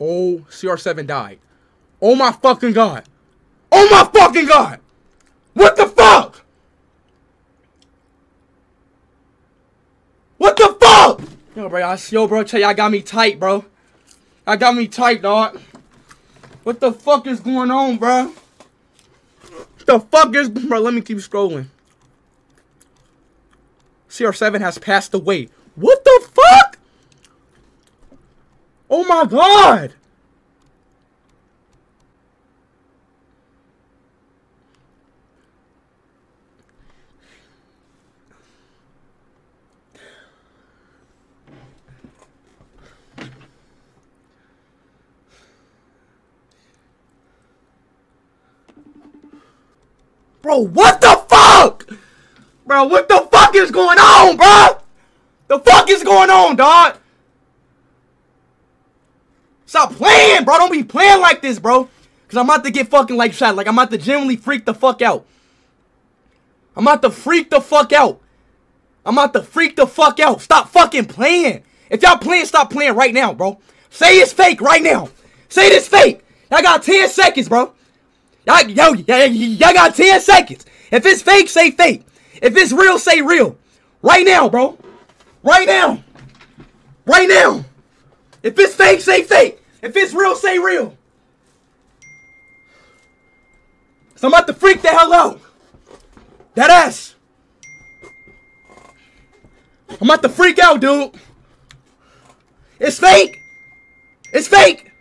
Oh, CR7 died. Oh my fucking god. Oh my fucking god. What the fuck? What the fuck? Yo, bro, I, yo, bro, tell y'all got me tight, bro. I got me tight, dog. What the fuck is going on, bro? The fuck is, bro? Let me keep scrolling. CR7 has passed away. What the fuck? Oh my god! Bro, what the fuck? Bro, what the fuck is going on, bro? The fuck is going on, dog? Stop playing, bro. Don't be playing like this, bro. Cause I'm about to get fucking like shot. Like I'm about to genuinely freak the fuck out. I'm about to freak the fuck out. I'm about to freak the fuck out. Stop fucking playing. If y'all playing, stop playing right now, bro. Say it's fake right now. Say this fake. Y'all got 10 seconds, bro. Y'all, y'all got 10 seconds. If it's fake, say fake. If it's real, say real. Right now, bro. Right now. Right now. If it's fake, say fake. If it's real, say real. So I'm about to freak the hell out. That ass. I'm about to freak out, dude. It's fake. It's fake.